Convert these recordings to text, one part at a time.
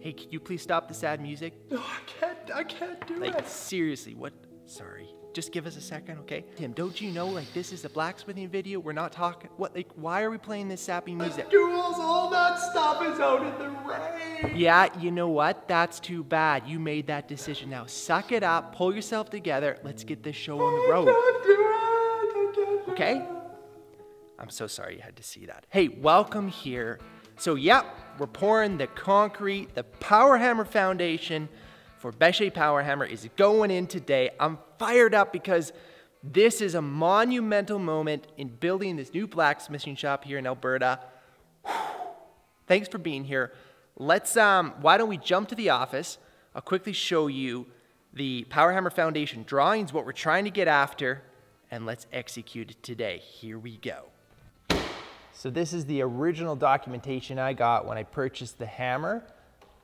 Hey, can you please stop the sad music? No, I can't. I can't do Like, it. seriously, what? Sorry. Just give us a second, okay? Tim, don't you know, like, this is a blacksmithing video? We're not talking. What, like, why are we playing this sappy music? Jules, all that stuff is out in the rain. Yeah, you know what? That's too bad. You made that decision. Now, suck it up, pull yourself together. Let's get this show on the road. I can't do it. I can't do Okay? I'm so sorry you had to see that. Hey, welcome here. So, yep, we're pouring the concrete, the Power Hammer Foundation for Béché Power Hammer is going in today. I'm fired up because this is a monumental moment in building this new blacksmithing shop here in Alberta. Thanks for being here. Let's, um, why don't we jump to the office? I'll quickly show you the Power Hammer Foundation drawings, what we're trying to get after, and let's execute it today. Here we go. So this is the original documentation I got when I purchased the hammer.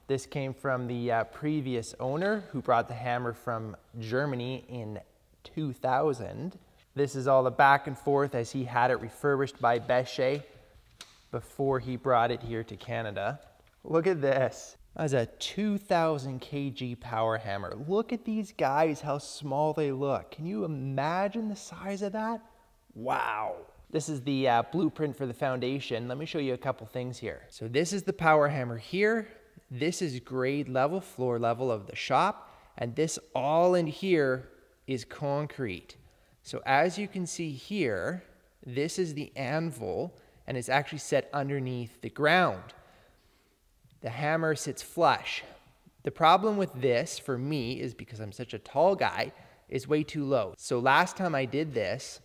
This came from the uh, previous owner who brought the hammer from Germany in 2000. This is all the back and forth as he had it refurbished by Béché before he brought it here to Canada. Look at this. That's a 2000 kg power hammer. Look at these guys, how small they look. Can you imagine the size of that? Wow. This is the uh, blueprint for the foundation. Let me show you a couple things here. So this is the power hammer here. This is grade level, floor level of the shop. And this all in here is concrete. So as you can see here, this is the anvil and it's actually set underneath the ground. The hammer sits flush. The problem with this for me is because I'm such a tall guy is way too low. So last time I did this,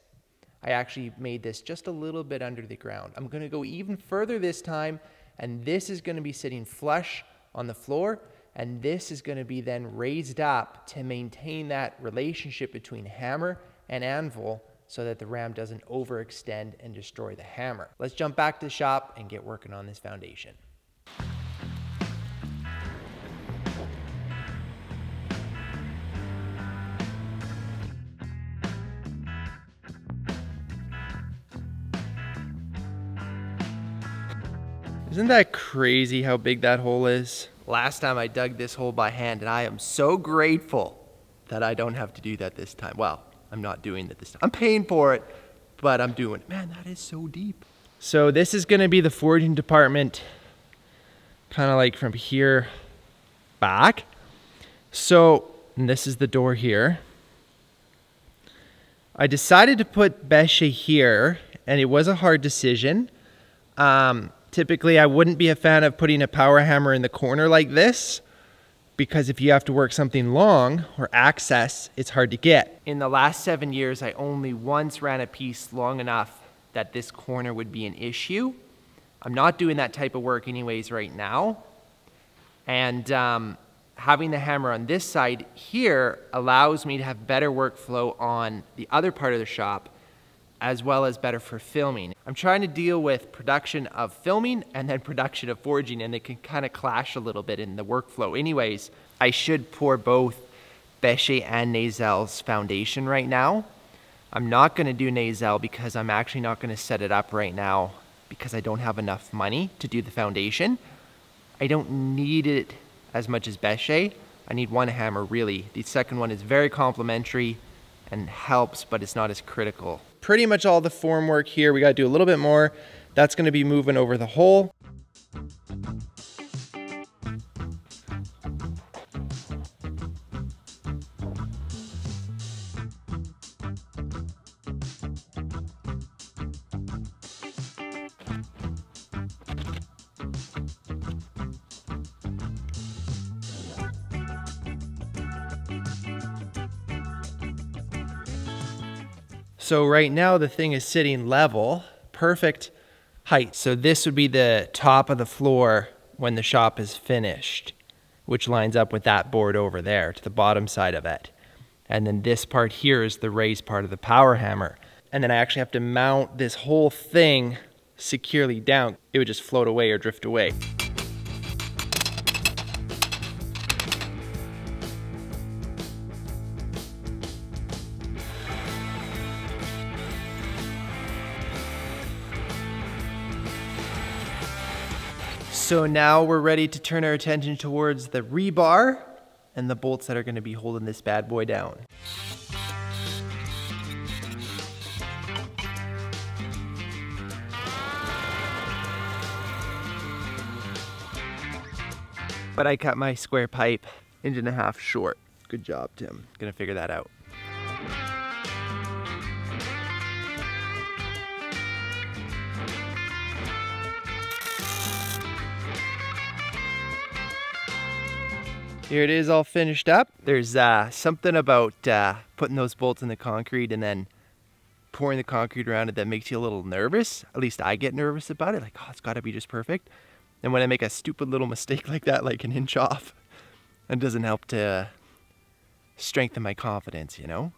I actually made this just a little bit under the ground. I'm gonna go even further this time and this is gonna be sitting flush on the floor and this is gonna be then raised up to maintain that relationship between hammer and anvil so that the ram doesn't overextend and destroy the hammer. Let's jump back to the shop and get working on this foundation. Isn't that crazy how big that hole is? Last time I dug this hole by hand and I am so grateful that I don't have to do that this time. Well, I'm not doing it this time. I'm paying for it, but I'm doing it. Man, that is so deep. So this is gonna be the forging department, kind of like from here back. So, and this is the door here. I decided to put Béché here, and it was a hard decision. Um, typically, I wouldn't be a fan of putting a power hammer in the corner like this because if you have to work something long or access, it's hard to get. In the last seven years, I only once ran a piece long enough that this corner would be an issue. I'm not doing that type of work anyways right now. And um, having the hammer on this side here allows me to have better workflow on the other part of the shop as well as better for filming. I'm trying to deal with production of filming and then production of forging and they can kind of clash a little bit in the workflow. Anyways, I should pour both Béché and Nazel's foundation right now. I'm not gonna do Nazel because I'm actually not gonna set it up right now because I don't have enough money to do the foundation. I don't need it as much as Béché. I need one hammer really. The second one is very complementary and helps, but it's not as critical. Pretty much all the form work here. We gotta do a little bit more. That's gonna be moving over the hole. So right now the thing is sitting level, perfect height. So this would be the top of the floor when the shop is finished, which lines up with that board over there to the bottom side of it. And then this part here is the raised part of the power hammer. And then I actually have to mount this whole thing securely down. It would just float away or drift away. So now we're ready to turn our attention towards the rebar and the bolts that are gonna be holding this bad boy down. But I cut my square pipe inch and a half short. Good job, Tim. Gonna figure that out. Here it is all finished up. There's uh, something about uh, putting those bolts in the concrete and then pouring the concrete around it that makes you a little nervous. At least I get nervous about it. Like, oh, it's gotta be just perfect. And when I make a stupid little mistake like that, like an inch off, it doesn't help to strengthen my confidence, you know?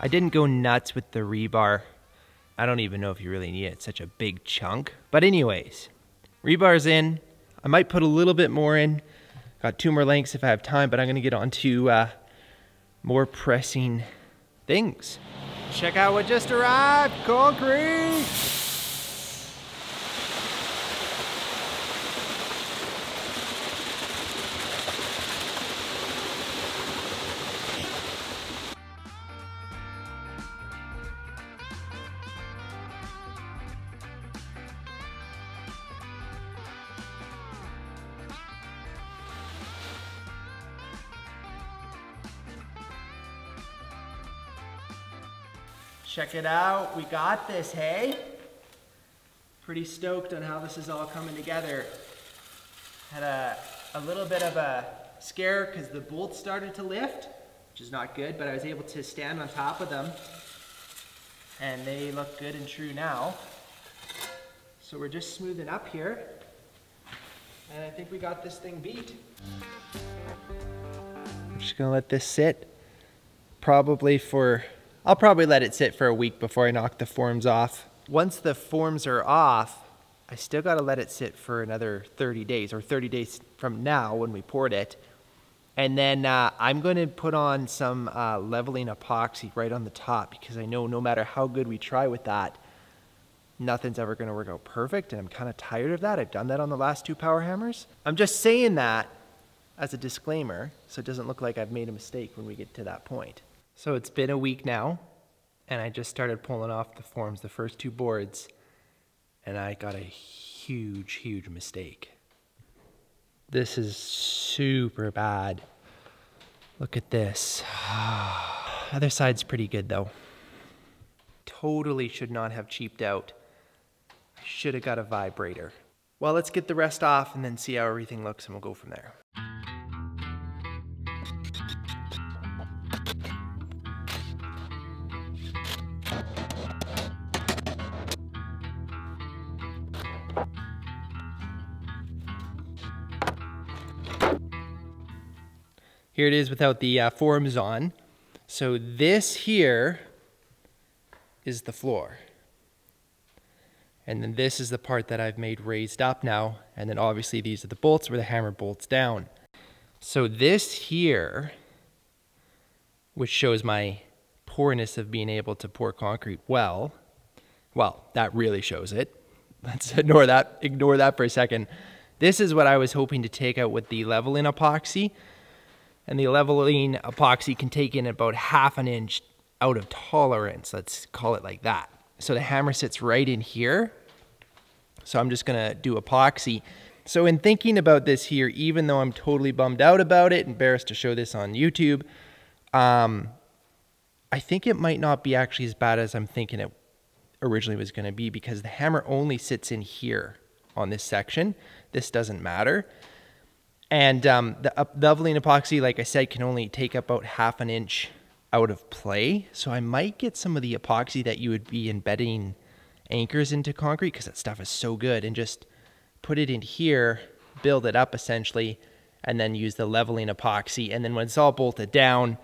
I didn't go nuts with the rebar. I don't even know if you really need it. It's such a big chunk. But anyways, rebar's in. I might put a little bit more in. Got two more lengths if I have time, but I'm gonna get on to uh, more pressing things. Check out what just arrived, concrete! Check it out, we got this, hey? Pretty stoked on how this is all coming together. Had a, a little bit of a scare because the bolts started to lift, which is not good, but I was able to stand on top of them and they look good and true now. So we're just smoothing up here and I think we got this thing beat. I'm just gonna let this sit probably for I'll probably let it sit for a week before I knock the forms off. Once the forms are off, I still gotta let it sit for another 30 days or 30 days from now when we poured it. And then uh, I'm gonna put on some uh, leveling epoxy right on the top because I know no matter how good we try with that, nothing's ever gonna work out perfect and I'm kinda tired of that. I've done that on the last two power hammers. I'm just saying that as a disclaimer so it doesn't look like I've made a mistake when we get to that point. So it's been a week now, and I just started pulling off the forms, the first two boards, and I got a huge, huge mistake. This is super bad. Look at this. Other side's pretty good though. Totally should not have cheaped out. I should have got a vibrator. Well, let's get the rest off and then see how everything looks and we'll go from there. Here it is without the uh, forms on. So this here is the floor. And then this is the part that I've made raised up now. And then obviously these are the bolts where the hammer bolts down. So this here, which shows my poorness of being able to pour concrete well, well, that really shows it. Let's ignore that, ignore that for a second. This is what I was hoping to take out with the leveling epoxy and the leveling epoxy can take in about half an inch out of tolerance, let's call it like that. So the hammer sits right in here. So I'm just gonna do epoxy. So in thinking about this here, even though I'm totally bummed out about it, embarrassed to show this on YouTube, um, I think it might not be actually as bad as I'm thinking it originally was gonna be because the hammer only sits in here on this section. This doesn't matter. And um, the leveling epoxy, like I said, can only take about half an inch out of play. So I might get some of the epoxy that you would be embedding anchors into concrete because that stuff is so good and just put it in here, build it up essentially, and then use the leveling epoxy. And then when it's all bolted down,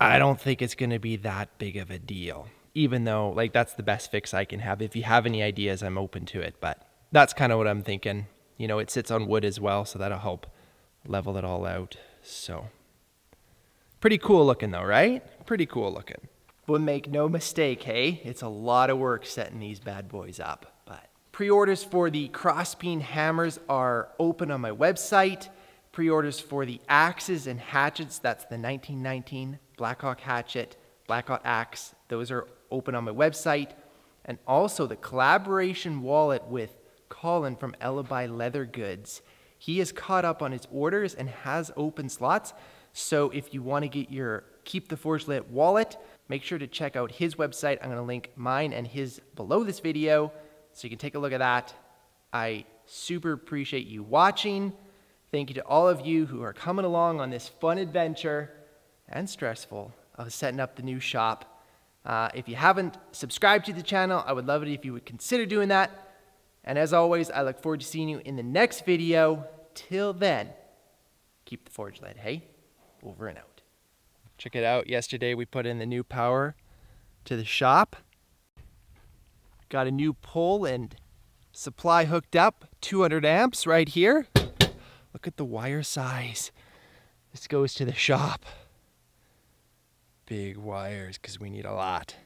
I don't think it's going to be that big of a deal. Even though, like, that's the best fix I can have. If you have any ideas, I'm open to it. But that's kind of what I'm thinking. You know, it sits on wood as well, so that'll help level it all out. So, pretty cool looking though, right? Pretty cool looking. But make no mistake, hey, it's a lot of work setting these bad boys up. But pre-orders for the cross peen hammers are open on my website. Pre-orders for the axes and hatchets, that's the 1919 Blackhawk hatchet, Blackhawk axe, those are open on my website. And also the collaboration wallet with Colin from Alibi Leather Goods. He is caught up on his orders and has open slots. So if you want to get your Keep the Forge Lit wallet, make sure to check out his website. I'm going to link mine and his below this video so you can take a look at that. I super appreciate you watching. Thank you to all of you who are coming along on this fun adventure and stressful of setting up the new shop. Uh, if you haven't subscribed to the channel, I would love it if you would consider doing that. And as always, I look forward to seeing you in the next video. Till then, keep the forge lit, hey? Over and out. Check it out. Yesterday we put in the new power to the shop. Got a new pole and supply hooked up, 200 amps right here. Look at the wire size. This goes to the shop. Big wires because we need a lot.